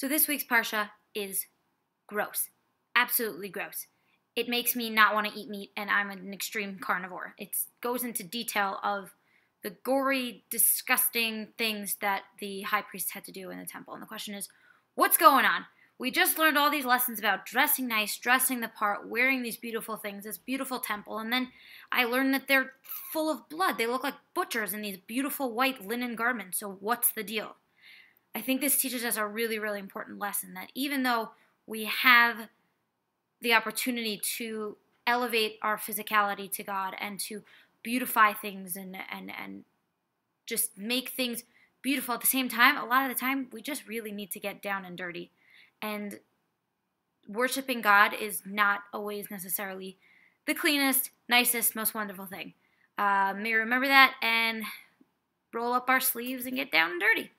So this week's Parsha is gross. Absolutely gross. It makes me not want to eat meat, and I'm an extreme carnivore. It goes into detail of the gory, disgusting things that the high priest had to do in the temple. And the question is, what's going on? We just learned all these lessons about dressing nice, dressing the part, wearing these beautiful things, this beautiful temple, and then I learned that they're full of blood. They look like butchers in these beautiful white linen garments. So, what's the deal? I think this teaches us a really, really important lesson that even though we have the opportunity to elevate our physicality to God and to beautify things and and and just make things beautiful at the same time, a lot of the time we just really need to get down and dirty and worshiping God is not always necessarily the cleanest, nicest, most wonderful thing. Uh, may remember that and roll up our sleeves and get down and dirty.